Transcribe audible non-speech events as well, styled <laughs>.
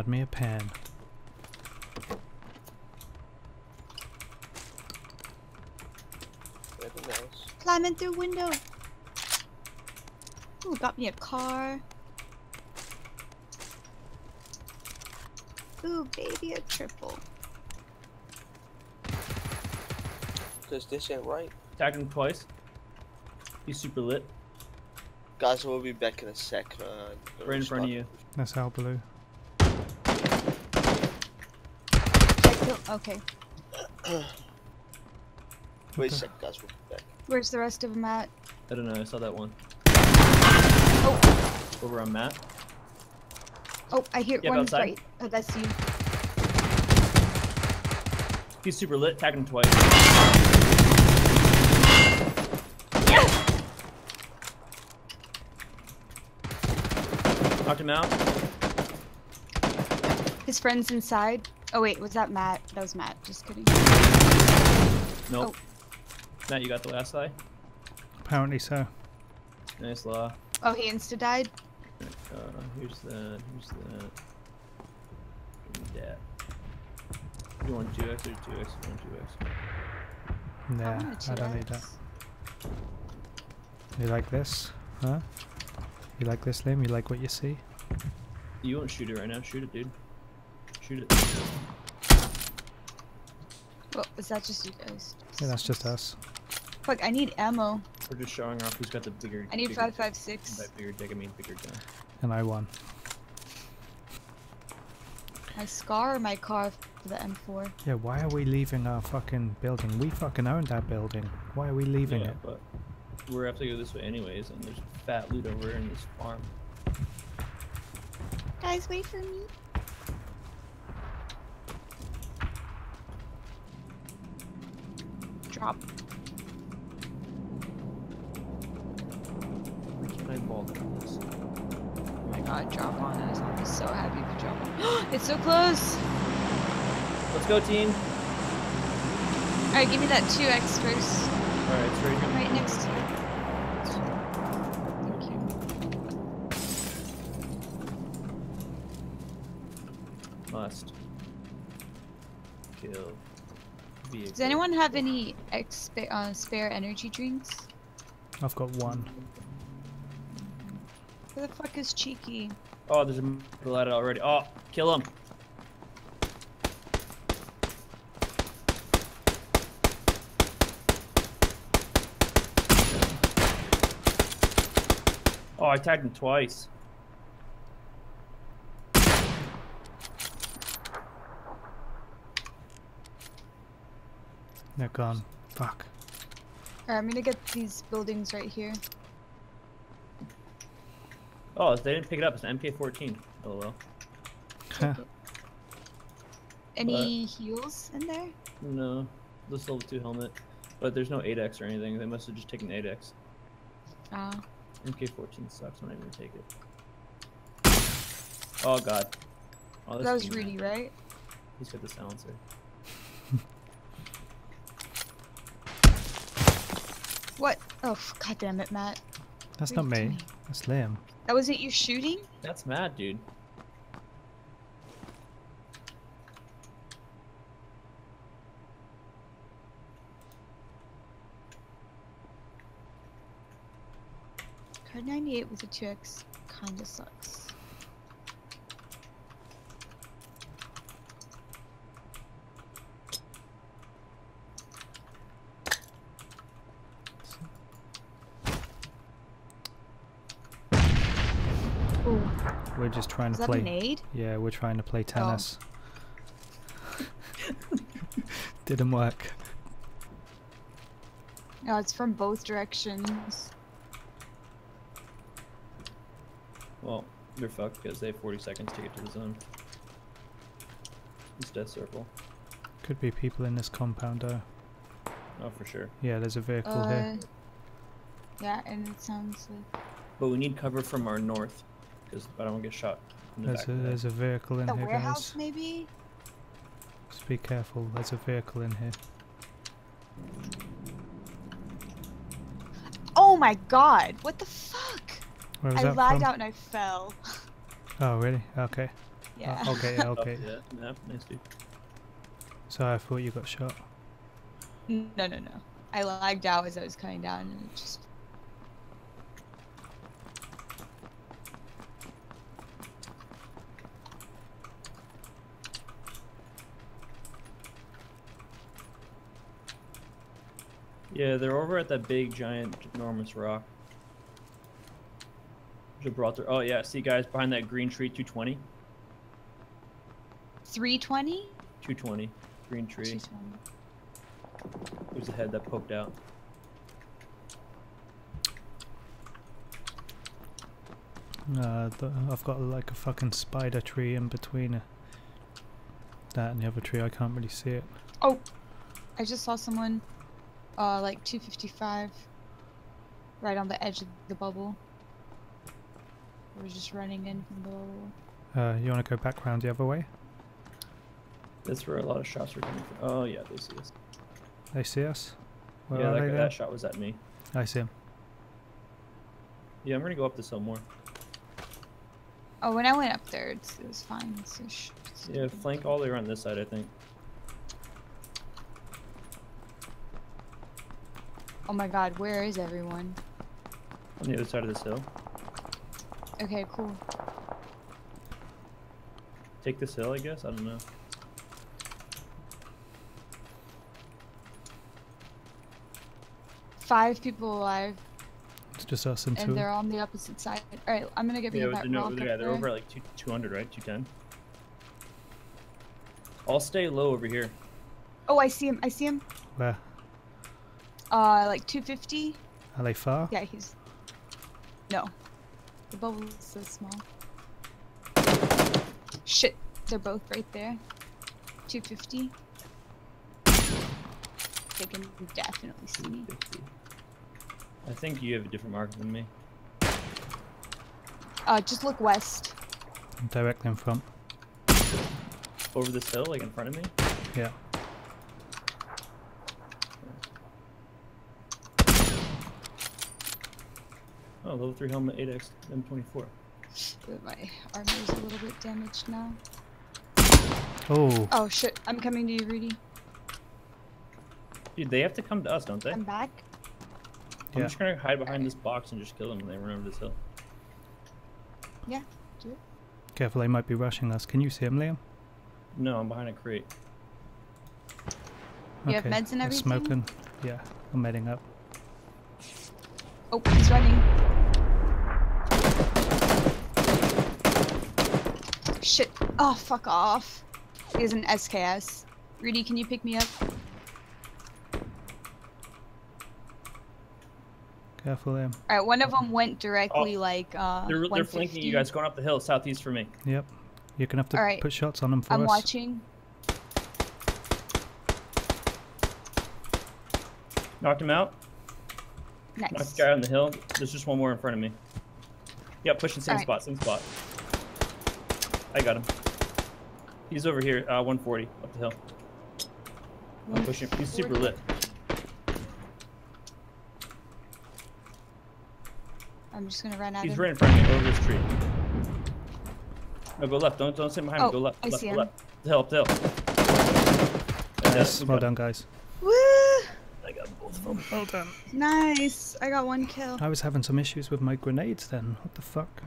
got me a pen. Very nice. Climbing through window. Ooh, got me a car. Ooh, baby, a triple. Cause this ain't right. Tagged him twice. He's super lit. Guys, we'll be back in a sec. Uh, Right in front of you. That's how blue. I kill- Okay, <coughs> Wait a the- sec, guys. We'll be back. where's the rest of them at? I don't know. I saw that one. Oh, Over on Matt. oh, I hear Yep, one outside. right. Oh, that's you. He's super lit. Tagged him twice. Knocked him out. His friend's inside. Oh wait, was that Matt? That was Matt. Just kidding. Nope. Matt, you got the last eye. Apparently so. Nice law. Oh, he insta died. Uh, here's that. Here's that. Give me that. You want 2x or 2x? You want 2x? Nah, want a I don't need 2X. that. You like this? Huh? You like this, Lim? You like what you see? You won't shoot it right now. Shoot it, dude. Shoot it. Well, is that just you guys? Yeah, that's just us. Fuck, I need ammo. We're just showing off who's got the bigger. I need bigger, five five six. By bigger dick, I mean bigger gun. And I won. My scar or my car for the M4. Yeah, why are we leaving our fucking building? We fucking own that building. Why are we leaving yeah, it? but we're have to go this way anyways, and there's fat loot over in this farm. Guys, wait for me. Drop. Why can't I ball on this? Oh my god, drop on us. I'll be so happy if you drop on. <gasps> it's so close! Let's go, team. Alright, give me that 2x first. All right, it's right here. right next to you. Thank you. Must kill. Vehicle. Does anyone have any ex uh, spare energy drinks? I've got one. Who the fuck is Cheeky? Oh, there's a people at it already. Oh, kill him. Oh, I tagged him twice. They're gone. Fuck. Alright, I'm gonna get these buildings right here. Oh, they didn't pick it up. It's an MK14. LOL. Any heals in there? No, this level 2 helmet. But there's no 8x or anything. They must have just taken 8x. Oh. MK14 sucks. I'm not even gonna take it. Oh god. Oh, that was is- Rooty, right? He's got the silencer. What? Oh, f- god damn it, Matt. That's Read not it to me. That's Liam. That wasn't you shooting? That's mad, dude. Kar98 with a 2x kinda sucks. Ooh, We're just trying is to play. nade? Yeah, we're trying to play tennis. <laughs> Didn't work. No, it's from both directions. Well, they're fucked because they have 40 seconds to get to the zone. It's death circle. Could be people in this compound though. Oh, for sure. Yeah, there's a vehicle Uh, here. yeah, and it sounds like But we need cover from our north because I don't want to get shot. In the There's back a, of the head. there's a vehicle in the here, warehouse, guys. maybe. Just be careful. There's a vehicle in here. Oh my god! What the fuck? Where was I that lagged from? out and I fell. <laughs> Oh, really? Okay. Yeah. Uh, okay, yeah, <laughs> Oh, okay. yeah, yeah, nice dude. So I thought you got shot. No, no, no. I lagged out as I was coming down and just. Yeah, they're over at that big, giant, enormous rock. Gibraltar. Oh yeah, see guys behind that green tree, 220. 320? 220. Green tree. 220. There's a head that poked out. Uh, the, I've got like a fucking spider tree in between that and the other tree. I can't really see it. Oh, I just saw someone, uh, like 255, right on the edge of the bubble. We're just running in from the bubble. Uh, you want to go back round the other way? That's where a lot of shots were coming from. Oh yeah, they see us. They see us? Where yeah, are that, they guy- that shot was at me. I see him. Yeah, I'm gonna go up this hill more. Oh, when I went up there, it's, it was fine. It's so Yeah, flank all the way around this side, I think. Oh my god, where is everyone? On the other side of this hill. Okay, cool. Take this hill, I guess. I don't know. Five people alive, It's just us and two. and they're on the opposite side. Alright, I'm gonna give get Yeah, behind but that no, rock yeah, up they're there. over at like two, 200, right? 210. I'll stay low over here. Oh, I see him. I see him. Where? Uh, like 250. Are they far? Yeah, he's. No. The bubble is so small. Shit, they're both right there. 250. They can definitely see me. I think you have a different mark than me. Uh, just look west. Directly in front. Over this hill, like in front of me. Yeah. Oh, level 3 helmet 8x M24. But my armor is a little bit damaged now. Oh, Oh shit, I'm coming to you, Rooty. Dude, they have to come to us, don't they? I'm back. I'm Yeah. just gonna hide behind this box and just kill them when they run over this hill. Yeah. Careful, they might be rushing us. Can you see him, Liam? No, I'm behind a crate. You have meds and they're everything? Smoking. Yeah, I'm heading up. Oh, he's running. Shit. Oh, fuck off. He has an SKS. Rooty, can you pick me up? Careful, Liam. Alright, one of them went directly like uh. They're, they're flanking you guys going up the hill southeast for me. Yep. You're gonna have to Alright. put shots on them for I'm us. watching. Knocked him out. Knocked Nice. the guy on the hill. There's just one more in front of me. Yeah, pushing same Alright. spot, same spot. I got him. He's over here, uh, 140 up the hill. I'm pushing. He's super lit. I'm just gonna run out. He's him. right in front of me, over this tree. No, go left. Don't don't sit behind Oh, me. Go left. I left, see go him. left. The hill, up the hill. Nice. Yeah, Well done, guys. Woo! I both of them. Well done. Nice. I got one kill. I was having some issues with my grenades then. What the fuck?